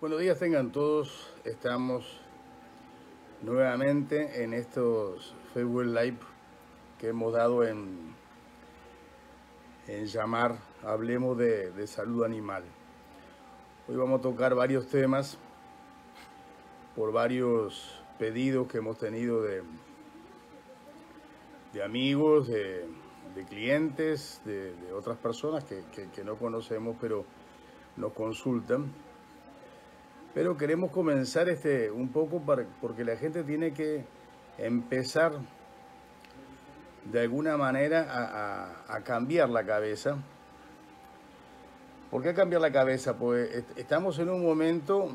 Buenos días tengan todos. Estamos nuevamente en estos Facebook Live que hemos dado en, en llamar Hablemos de, de Salud Animal. Hoy vamos a tocar varios temas por varios pedidos que hemos tenido de, de amigos, de, de clientes, de, otras personas que, que, que no conocemos pero nos consultan pero queremos comenzar este, un poco para, porque la gente tiene que empezar de alguna manera a, cambiar la cabeza. ¿Por qué cambiar la cabeza? Pues estamos en un momento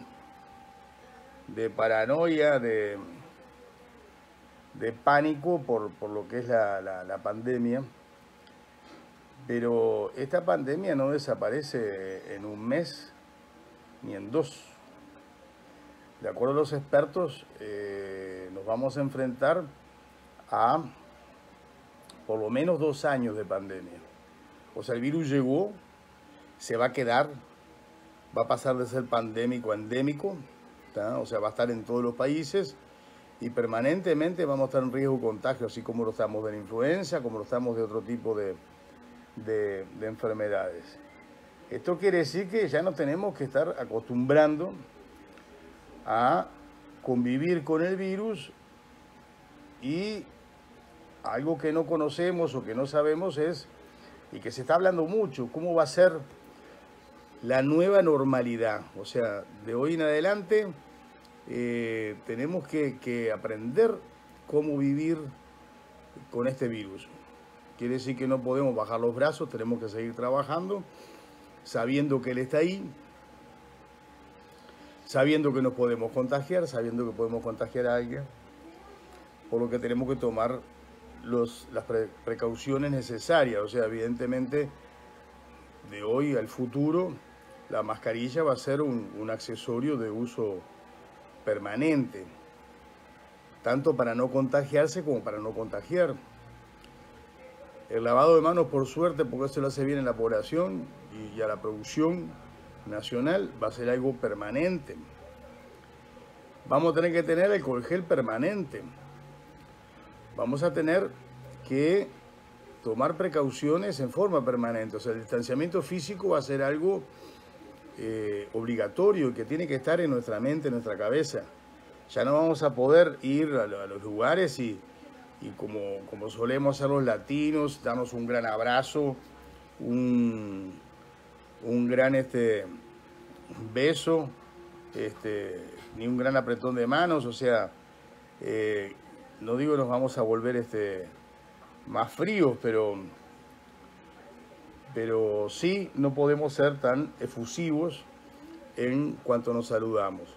de paranoia, de, pánico por, por, lo que es la, la, pandemia. Pero esta pandemia no desaparece en un mes ni en dos de acuerdo a los expertos, eh, nos vamos a enfrentar a por lo menos dos años de pandemia. O sea, el virus llegó, se va a quedar, va a pasar de ser pandémico a endémico, o sea, va a estar en todos los países y permanentemente vamos a estar en riesgo de contagio, así como lo estamos de la influenza, como lo estamos de otro tipo de, de, de enfermedades. Esto quiere decir que ya nos tenemos que estar acostumbrando a convivir con el virus y algo que no conocemos o que no sabemos es, y que se está hablando mucho, cómo va a ser la nueva normalidad. O sea, de hoy en adelante eh, tenemos que, que aprender cómo vivir con este virus. Quiere decir que no podemos bajar los brazos, tenemos que seguir trabajando, sabiendo que él está ahí, sabiendo que nos podemos contagiar, sabiendo que podemos contagiar a alguien, por lo que tenemos que tomar los, las pre precauciones necesarias. O sea, evidentemente, de hoy al futuro, la mascarilla va a ser un, un accesorio de uso permanente, tanto para no contagiarse como para no contagiar. El lavado de manos, por suerte, porque eso lo hace bien en la población y a la producción, nacional va a ser algo permanente. Vamos a tener que tener el gel permanente. Vamos a tener que tomar precauciones en forma permanente. O sea, el distanciamiento físico va a ser algo eh, obligatorio que tiene que estar en nuestra mente, en nuestra cabeza. Ya no vamos a poder ir a, a los lugares y, y como, como, solemos hacer los latinos, darnos un gran abrazo, un, un gran este, beso, este, ni un gran apretón de manos, o sea, eh, no digo nos vamos a volver este, más fríos, pero, pero sí no podemos ser tan efusivos en cuanto nos saludamos.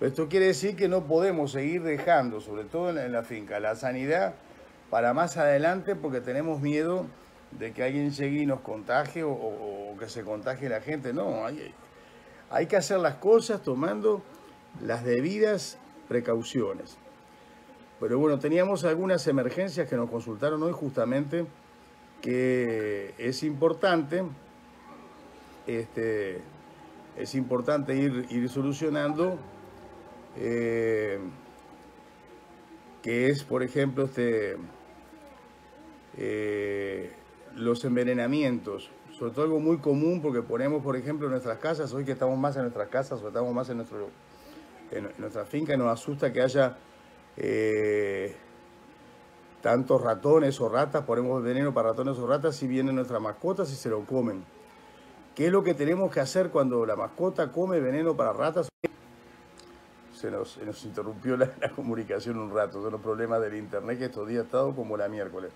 Esto quiere decir que no podemos seguir dejando, sobre todo en la, en la finca, la sanidad para más adelante porque tenemos miedo de que alguien llegue y nos contagie o, que se contagie la gente. No, hay, hay que hacer las cosas tomando las debidas precauciones. Pero bueno, teníamos algunas emergencias que nos consultaron hoy justamente que es importante, este, es importante ir, ir solucionando, eh, que es, por ejemplo, este, eh, los envenenamientos, sobre todo algo muy común porque ponemos, por ejemplo, en nuestras casas, hoy que estamos más en nuestras casas o estamos más en, nuestro, en nuestra finca, nos asusta que haya eh, tantos ratones o ratas, ponemos veneno para ratones o ratas si vienen nuestras mascotas y se lo comen. ¿Qué es lo que tenemos que hacer cuando la mascota come veneno para ratas? Se nos, interrumpió la, la comunicación un rato, son los problemas del internet que estos días ha estado como la miércoles.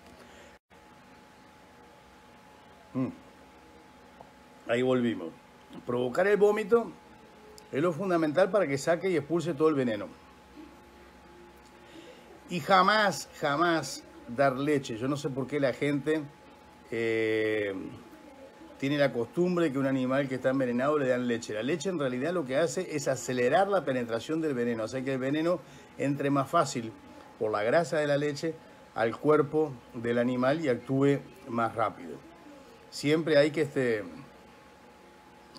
Mm. Ahí volvimos. Provocar el vómito es lo fundamental para que saque y expulse todo el veneno. Y jamás, jamás dar leche. Yo no sé por qué la gente eh, tiene la costumbre que un animal que está envenenado le dan leche. La leche en realidad lo que hace es acelerar la penetración del veneno, hace que el veneno entre más fácil por la grasa de la leche al cuerpo del animal y actúe más rápido. Siempre hay que, este,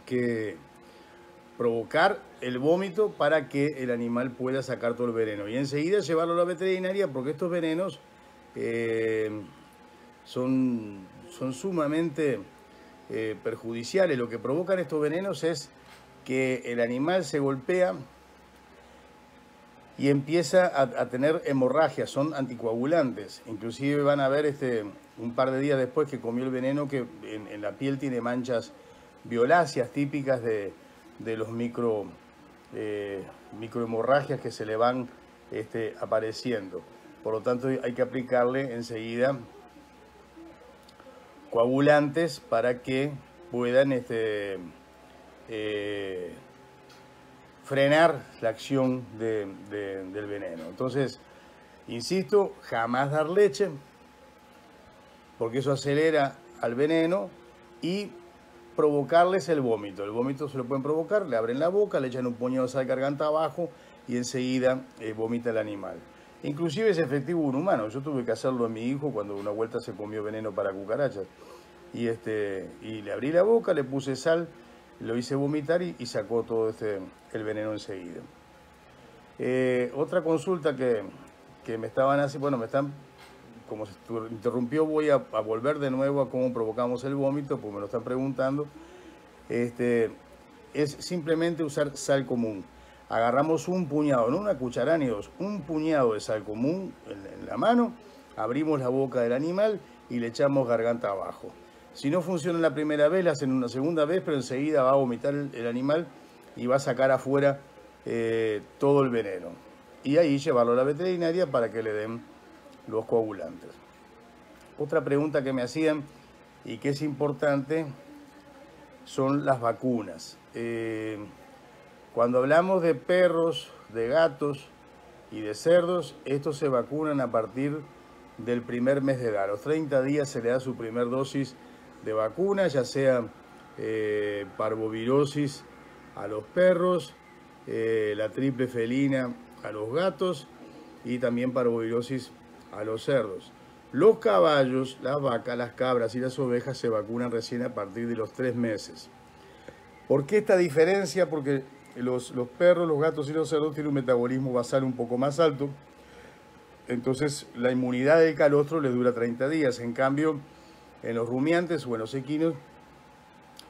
que provocar el vómito para que el animal pueda sacar todo el veneno. Y enseguida llevarlo a la veterinaria porque estos venenos eh, son, son sumamente eh, perjudiciales. Lo que provocan estos venenos es que el animal se golpea y empieza a, tener hemorragias, son anticoagulantes. Inclusive van a ver este, un par de días después que comió el veneno que en la piel tiene manchas violáceas típicas de, de los micro, eh, microhemorragias que se le van este, apareciendo. Por lo tanto, hay que aplicarle enseguida coagulantes para que puedan este, eh, frenar la acción del veneno. Entonces, insisto, jamás dar leche, porque eso acelera al veneno y provocarles el vómito. El vómito se lo pueden provocar, le abren la boca, le echan un puñado de sal garganta abajo y enseguida eh, vomita el animal. Inclusive es efectivo un humano. Yo tuve que hacerlo a mi hijo cuando una vuelta se comió veneno para cucarachas. Y, este, y le abrí la boca, le puse sal, lo hice vomitar y, sacó todo este, el veneno enseguida. Eh, otra consulta que, que me estaban haciendo, bueno, me están como se interrumpió, voy a, volver de nuevo a cómo provocamos el vómito, porque me lo están preguntando. Este, es simplemente usar sal común. Agarramos un puñado, no una cucharada ni dos, un puñado de sal común en, la mano, abrimos la boca del animal y le echamos garganta abajo. Si no funciona la primera vez, la hacen una segunda vez, pero enseguida va a vomitar el, animal y va a sacar afuera eh, todo el veneno. Y ahí llevarlo a la veterinaria para que le den los coagulantes. Otra pregunta que me hacían y que es importante son las vacunas. Eh, cuando hablamos de perros, de gatos y de cerdos, estos se vacunan a partir del primer mes de edad. A los 30 días se le da su primer dosis de vacuna, ya sea eh, parvovirosis a los perros, eh, la triple felina a los gatos y también parvovirosis a los cerdos. Los caballos, las vacas, las cabras y las ovejas se vacunan recién a partir de los tres meses. ¿Por qué esta diferencia? Porque los, los perros, los gatos y los cerdos tienen un metabolismo basal un poco más alto. Entonces la inmunidad del calostro les dura 30 días. En cambio, en los rumiantes o en los equinos,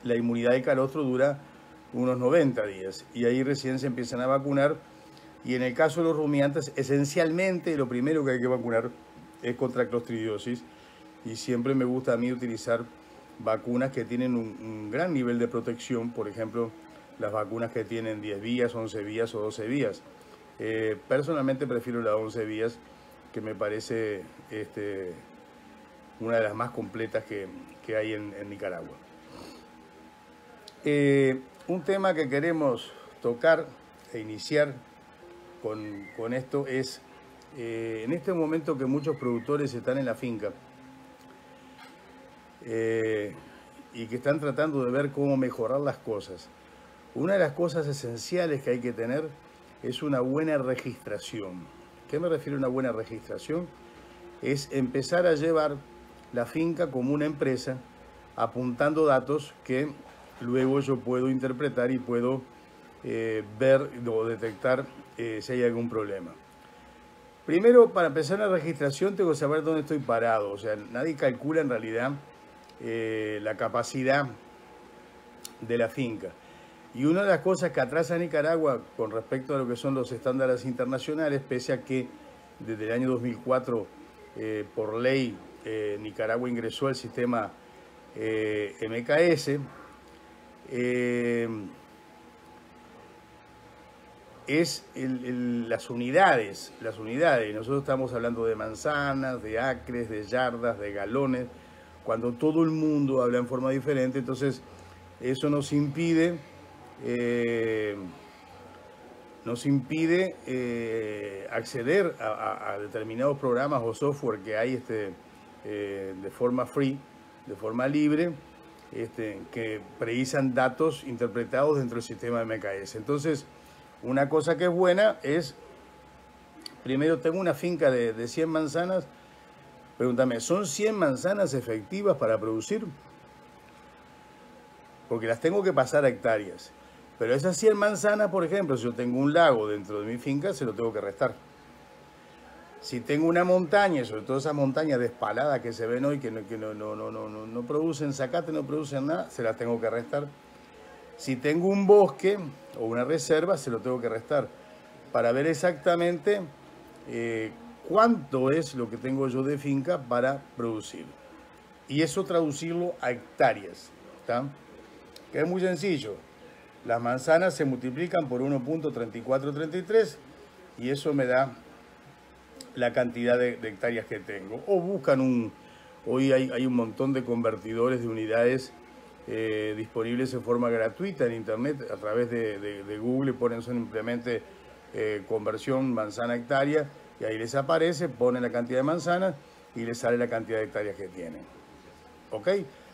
la inmunidad del calostro dura unos 90 días. Y ahí recién se empiezan a vacunar y en el caso de los rumiantes, esencialmente lo primero que hay que vacunar es contra clostridiosis. Y siempre me gusta a mí utilizar vacunas que tienen un, gran nivel de protección, por ejemplo, las vacunas que tienen 10 vías, 11 vías o 12 vías. Eh, personalmente prefiero las 11 vías, que me parece este, una de las más completas que, hay en, Nicaragua. Eh, un tema que queremos tocar e iniciar con, esto es, eh, en este momento que muchos productores están en la finca eh, y que están tratando de ver cómo mejorar las cosas, una de las cosas esenciales que hay que tener es una buena registración. ¿Qué me refiero a una buena registración? Es empezar a llevar la finca como una empresa apuntando datos que luego yo puedo interpretar y puedo eh, ver o detectar eh, si hay algún problema. Primero, para empezar la registración tengo que saber dónde estoy parado. O sea, nadie calcula en realidad eh, la capacidad de la finca. Y una de las cosas que atrasa Nicaragua con respecto a lo que son los estándares internacionales, pese a que desde el año 2004, por ley, Nicaragua ingresó al sistema MKS, es las unidades, las unidades. Nosotros estamos hablando de manzanas, de acres, de yardas, de galones, cuando todo el mundo habla en forma diferente, entonces eso nos impide, eh, nos impide eh, acceder a, determinados programas o software que hay este, eh, de forma free, de forma libre, este, que precisan datos interpretados dentro del sistema de MKS. Entonces, una cosa que es buena es, primero tengo una finca de, 100 manzanas, pregúntame, ¿son 100 manzanas efectivas para producir? Porque las tengo que pasar a hectáreas. Pero esas 100 manzanas, por ejemplo, si yo tengo un lago dentro de mi finca, se lo tengo que restar. Si tengo una montaña, sobre todo esas montañas despaladas que se ven hoy, que no, que no, no, no, no, no producen zacate, no producen nada, se las tengo que restar. Si tengo un bosque o una reserva, se lo tengo que restar para ver exactamente eh, cuánto es lo que tengo yo de finca para producir. Y eso traducirlo a hectáreas. Que es muy sencillo. Las manzanas se multiplican por 1.3433 y eso me da la cantidad de, hectáreas que tengo. O buscan un... Hoy hay, hay un montón de convertidores de unidades eh, disponibles en forma gratuita en internet a través de, Google, ponen simplemente eh, conversión manzana hectárea y ahí les aparece, ponen la cantidad de manzanas y les sale la cantidad de hectáreas que tienen. ¿Ok?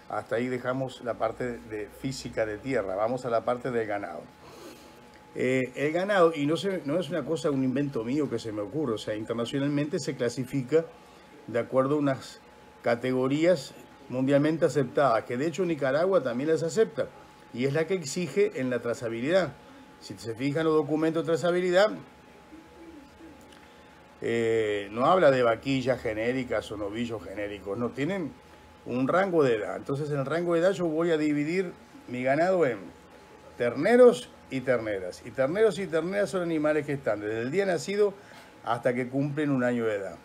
Hasta ahí dejamos la parte de física de tierra, vamos a la parte del ganado. Eh, el ganado, y no, es una cosa, un invento mío que se me ocurre, o sea, internacionalmente se clasifica de acuerdo a unas categorías mundialmente aceptada, que de hecho Nicaragua también las acepta, y es la que exige en la trazabilidad. Si se fijan los documentos de trazabilidad, eh, no habla de vaquillas genéricas o novillos genéricos, no, tienen un rango de edad. Entonces en el rango de edad yo voy a dividir mi ganado en terneros y terneras. Y terneros y terneras son animales que están desde el día nacido hasta que cumplen un año de edad.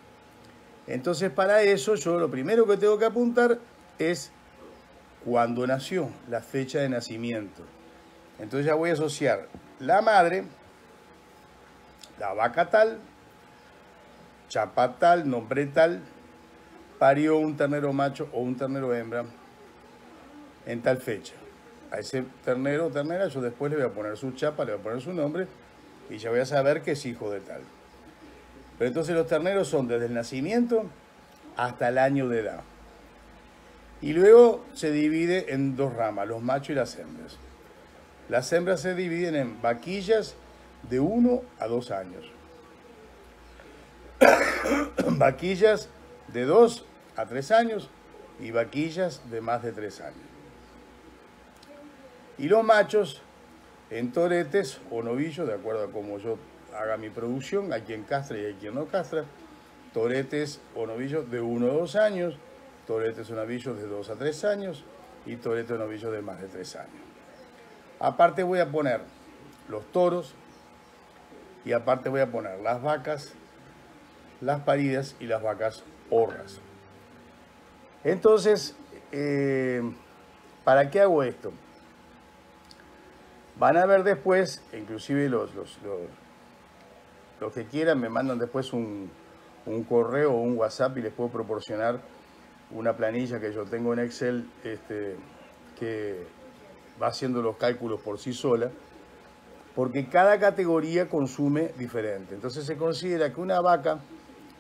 Entonces para eso yo lo primero que tengo que apuntar es cuando nació, la fecha de nacimiento. Entonces ya voy a asociar la madre, la vaca tal, chapa tal, nombre tal, parió un ternero macho o un ternero hembra en tal fecha. A ese ternero o ternera yo después le voy a poner su chapa, le voy a poner su nombre y ya voy a saber que es hijo de tal. Pero entonces los terneros son desde el nacimiento hasta el año de edad. Y luego se divide en dos ramas, los machos y las hembras. Las hembras se dividen en vaquillas de 1 a 2 años. vaquillas de 2 a 3 años y vaquillas de más de 3 años. Y los machos en toretes o novillos, de acuerdo a cómo yo haga mi producción, hay quien castra y hay quien no castra, toretes o novillos de 1 a 2 años, toretes o novillos de 2 a 3 años y toretes o novillos de más de 3 años. Aparte voy a poner los toros y aparte voy a poner las vacas, las paridas y las vacas horras. Entonces, eh, ¿para qué hago esto? Van a ver después, inclusive los, los, los que quieran me mandan después un, un correo o un WhatsApp y les puedo proporcionar una planilla que yo tengo en Excel este, que va haciendo los cálculos por sí sola, porque cada categoría consume diferente. Entonces se considera que una vaca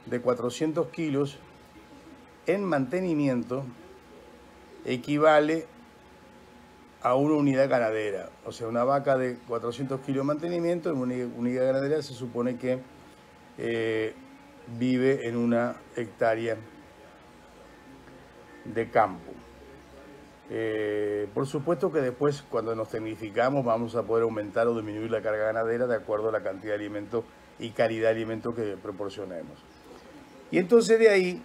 de 400 kilos en mantenimiento equivale a una unidad ganadera. O sea, una vaca de 400 kilos de mantenimiento en una unidad ganadera se supone que eh, vive en una hectárea de campo. Eh, por supuesto que después, cuando nos tecnificamos, vamos a poder aumentar o disminuir la carga ganadera de acuerdo a la cantidad de alimento y calidad de alimento que proporcionemos. Y entonces de ahí,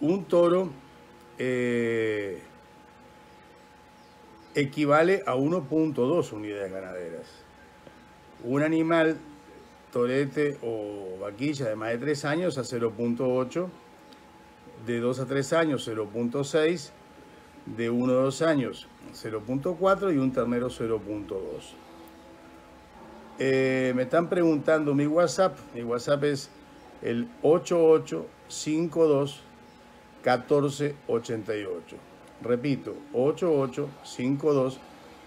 un toro eh, equivale a 1.2 unidades ganaderas. Un animal torete o vaquilla de más de 3 años a 0.8, de 2 a 3 años 0.6, de 1 a 2 años 0.4 y un ternero 0.2. Eh, me están preguntando mi WhatsApp, mi WhatsApp es el 8852 1488. Repito, 8852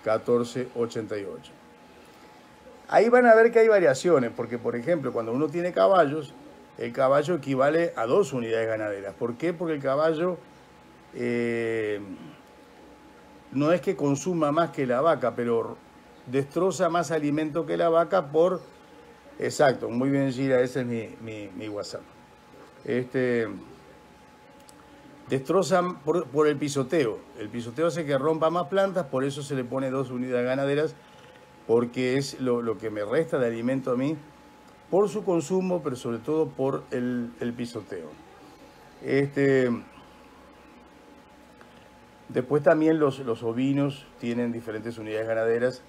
1488. Ahí van a ver que hay variaciones, porque por ejemplo, cuando uno tiene caballos, el caballo equivale a dos unidades ganaderas. ¿Por qué? Porque el caballo eh, no es que consuma más que la vaca, pero destroza más alimento que la vaca por... Exacto, muy bien Gira, ese es mi, WhatsApp. Este, destrozan por, el pisoteo. El pisoteo hace que rompa más plantas, por eso se le pone dos unidades ganaderas porque es lo, que me resta de alimento a mí por su consumo, pero sobre todo por el, pisoteo. Este, después también los, los ovinos tienen diferentes unidades ganaderas.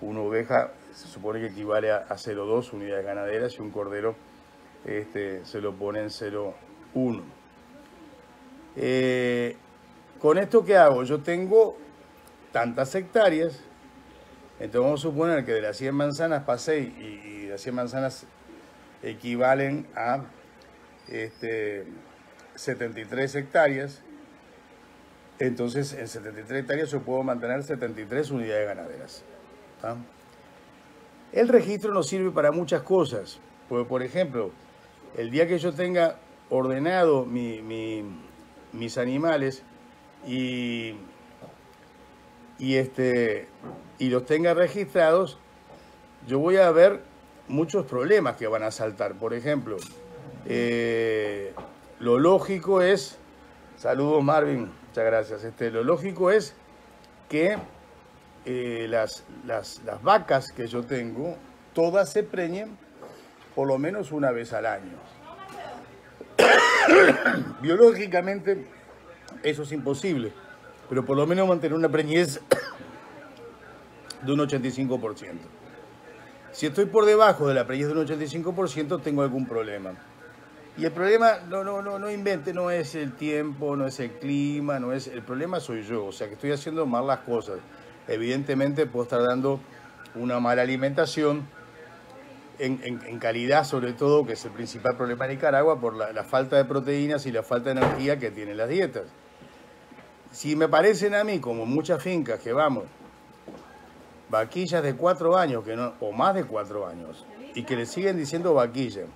Una oveja se supone que equivale a, 0,2 unidades ganaderas y un cordero este, se lo pone en 0,1. Eh, ¿Con esto qué hago? Yo tengo tantas hectáreas, entonces vamos a suponer que de las 100 manzanas pasé y, las 100 manzanas equivalen a este, 73 hectáreas, entonces en 73 hectáreas yo puedo mantener 73 unidades ganaderas. El registro nos sirve para muchas cosas. por ejemplo, el día que yo tenga ordenado mis animales y, y, este, y los tenga registrados, yo voy a ver muchos problemas que van a saltar. Por ejemplo, eh, lo lógico es, saludos Marvin, muchas gracias, este, lo lógico es que eh, las, las, vacas que yo tengo, todas se preñen por lo menos una vez al año. Biológicamente eso es imposible, pero por lo menos mantener una preñez de un 85%. Si estoy por debajo de la preñez de un 85%, tengo algún problema. Y el problema, no, no, no, no invente, no es el tiempo, no es el clima, no es. El problema soy yo, o sea que estoy haciendo mal las cosas evidentemente puedo estar dando una mala alimentación, en, calidad sobre todo, que es el principal problema en Nicaragua, por la, falta de proteínas y la falta de energía que tienen las dietas. Si me parecen a mí, como muchas fincas que vamos, vaquillas de cuatro años, que no, o más de cuatro años, y que le siguen diciendo vaquilla,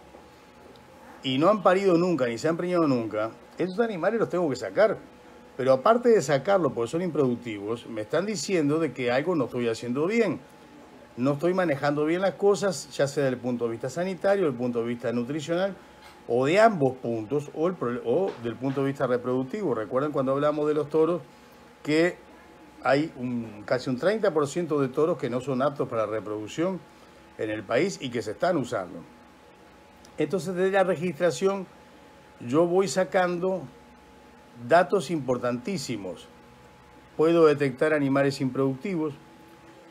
y no han parido nunca, ni se han preñado nunca, esos animales los tengo que sacar. Pero aparte de sacarlo porque son improductivos, me están diciendo de que algo no estoy haciendo bien. No estoy manejando bien las cosas, ya sea desde el punto de vista sanitario, del punto de vista nutricional, o de ambos puntos, o, o del punto de vista reproductivo. Recuerden cuando hablamos de los toros que hay casi un 30% de toros que no son aptos para reproducción en el país y que se están usando. Entonces, desde la registración, yo voy sacando datos importantísimos. Puedo detectar animales improductivos.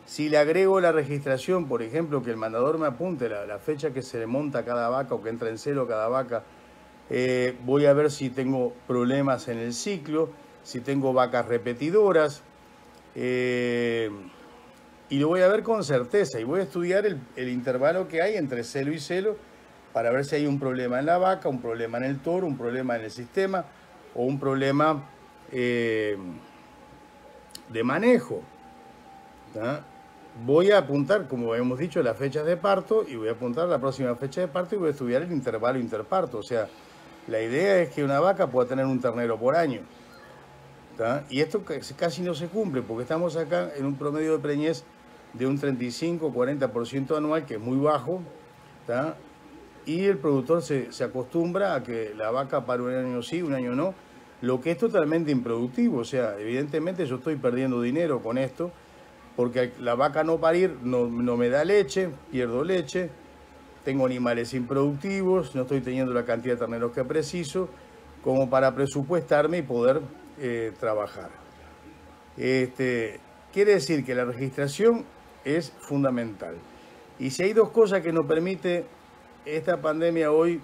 Si le agrego la registración, por ejemplo, que el mandador me apunte la, fecha que se le monta cada vaca o que entra en celo cada vaca, eh, voy a ver si tengo problemas en el ciclo, si tengo vacas repetidoras, eh, y lo voy a ver con certeza y voy a estudiar el, intervalo que hay entre celo y celo para ver si hay un problema en la vaca, un problema en el toro, un problema en el sistema o un problema eh, de manejo. Voy a apuntar, como hemos dicho, las fechas de parto y voy a apuntar la próxima fecha de parto y voy a estudiar el intervalo interparto. O sea, la idea es que una vaca pueda tener un ternero por año. Y esto casi no se cumple porque estamos acá en un promedio de preñez de un 35-40% anual, que es muy bajo y el productor se, acostumbra a que la vaca para un año sí, un año no, lo que es totalmente improductivo. O sea, evidentemente yo estoy perdiendo dinero con esto, porque la vaca no parir no, no me da leche, pierdo leche, tengo animales improductivos, no estoy teniendo la cantidad de terneros que preciso, como para presupuestarme y poder eh, trabajar. Este, quiere decir que la registración es fundamental. Y si hay dos cosas que nos permite esta pandemia hoy,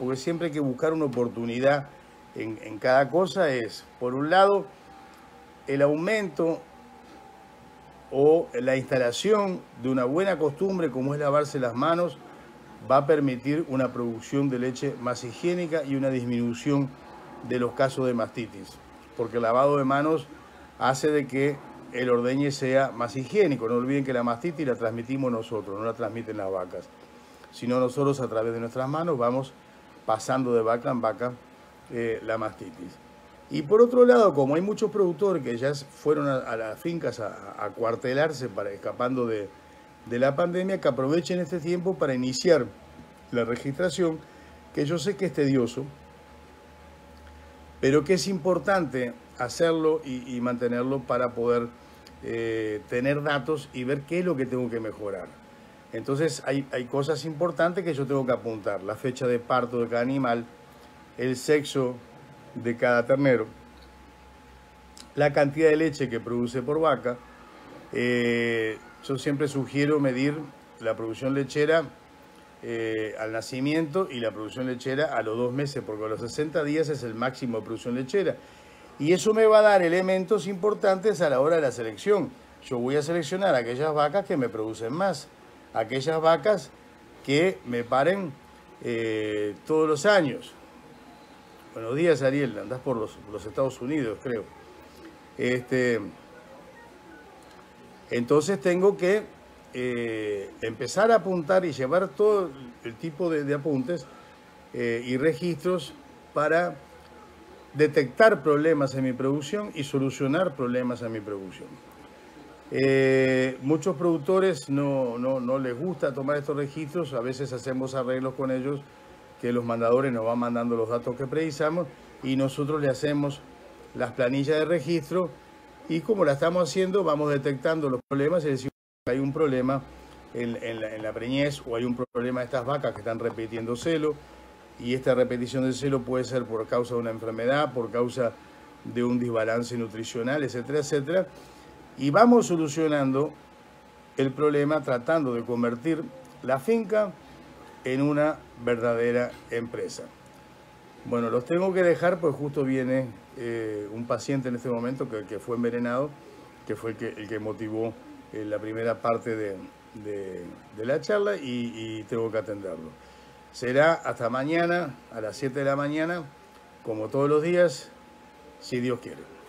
porque siempre hay que buscar una oportunidad en, cada cosa, es, por un lado, el aumento o la instalación de una buena costumbre como es lavarse las manos va a permitir una producción de leche más higiénica y una disminución de los casos de mastitis, porque el lavado de manos hace de que el ordeñe sea más higiénico. No olviden que la mastitis la transmitimos nosotros, no la transmiten las vacas sino nosotros a través de nuestras manos vamos pasando de vaca en vaca eh, la mastitis. Y por otro lado, como hay muchos productores que ya fueron a, las fincas a, cuartelarse para escapando de, de la pandemia, que aprovechen este tiempo para iniciar la registración, que yo sé que es tedioso, pero que es importante hacerlo y, mantenerlo para poder eh, tener datos y ver qué es lo que tengo que mejorar. Entonces hay, hay cosas importantes que yo tengo que apuntar, la fecha de parto de cada animal, el sexo de cada ternero, la cantidad de leche que produce por vaca. Eh, yo siempre sugiero medir la producción lechera eh, al nacimiento y la producción lechera a los dos meses, porque a los 60 días es el máximo de producción lechera. Y eso me va a dar elementos importantes a la hora de la selección. Yo voy a seleccionar aquellas vacas que me producen más, aquellas vacas que me paren eh, todos los años. Buenos días, Ariel, andás por los, Estados Unidos, creo. Este, entonces tengo que eh, empezar a apuntar y llevar todo el tipo de, apuntes eh, y registros para detectar problemas en mi producción y solucionar problemas en mi producción. Eh, muchos productores no, no, les gusta tomar estos registros, a veces hacemos arreglos con ellos que los mandadores nos van mandando los datos que precisamos y nosotros le hacemos las planillas de registro y como la estamos haciendo vamos detectando los problemas y decimos hay un problema en, la, preñez o hay un problema de estas vacas que están repitiendo celo y esta repetición de celo puede ser por causa de una enfermedad, por causa de un desbalance nutricional, etcétera, etcétera. Y vamos solucionando el problema tratando de convertir la finca en una verdadera empresa. Bueno, los tengo que dejar, pues justo viene eh, un paciente en este momento que, fue envenenado, que fue el que, motivó en la primera parte de, la charla y, tengo que atenderlo. Será hasta mañana a las 7 de la mañana, como todos los días, si Dios quiere.